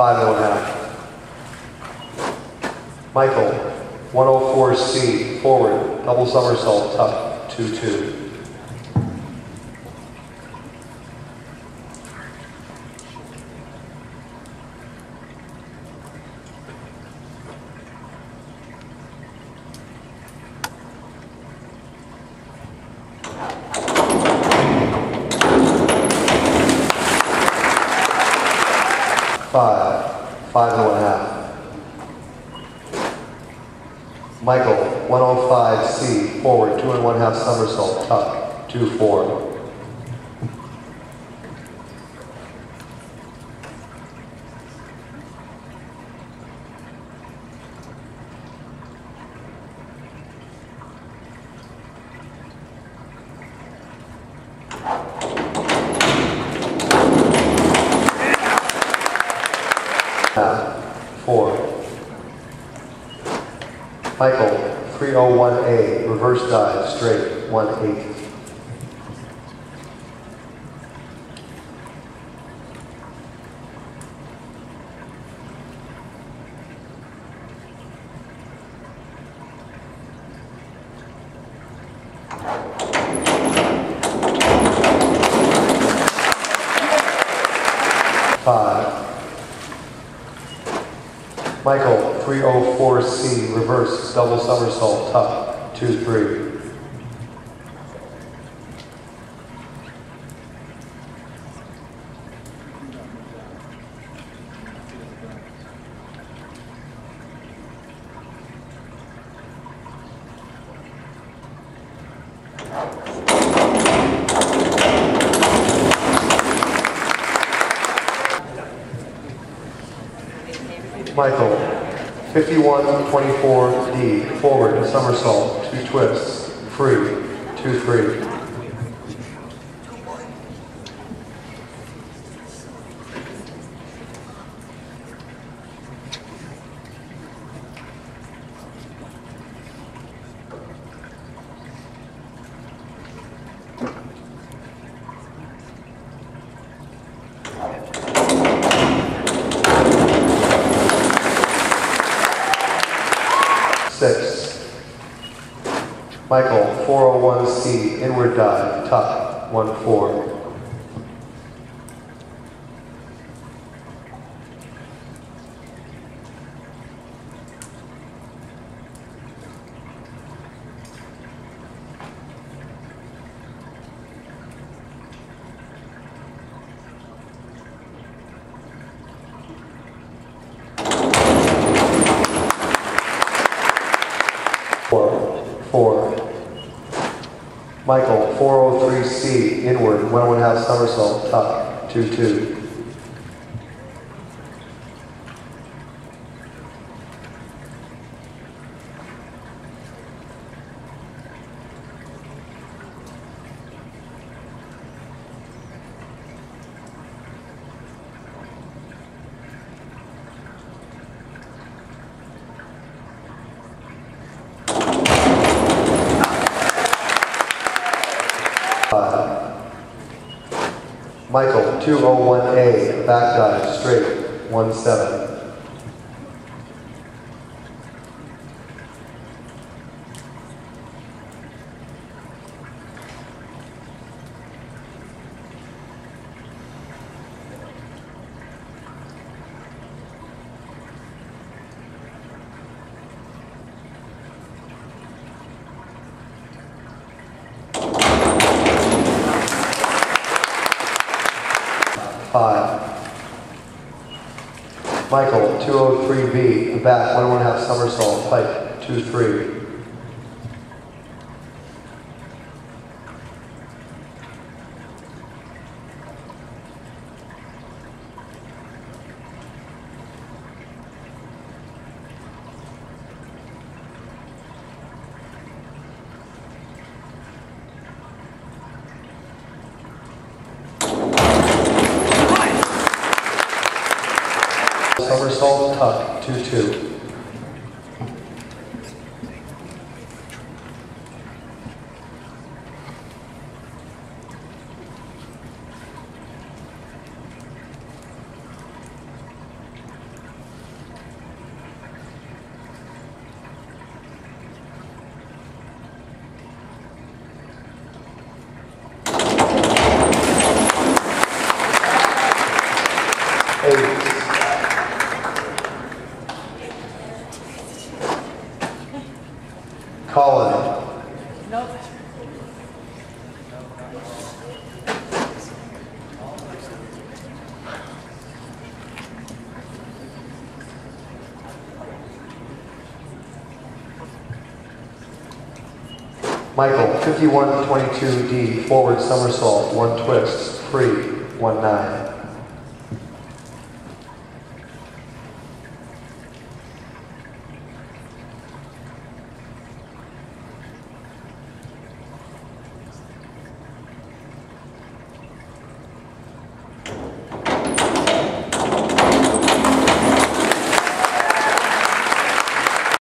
five oh and one half. Michael, 104C, forward, double somersault, tuck, 2-2. Five, five and one half. Michael, 105C, forward, two and one half somersault, tuck, 2-4. half, four. Michael, 301A, reverse dive, straight, 1-8. Five. Michael, 304C, reverse, double somersault, tuck, 2-3. Michael, 5124D, forward, somersault, two twists, free, 2-3. Six. Michael, 401C, inward dive, tuck, 1-4. Four, four. Michael, 403C, inward, one a half somersault, tuck, 2-2. Michael, 201A, back dive, straight, 1-7. Five. Michael, 203B, back, one and one half somersault, pike, 2-3. Somersault, tuck, 2-2. Michael, 5122D, forward somersault, one twist, free, one nine.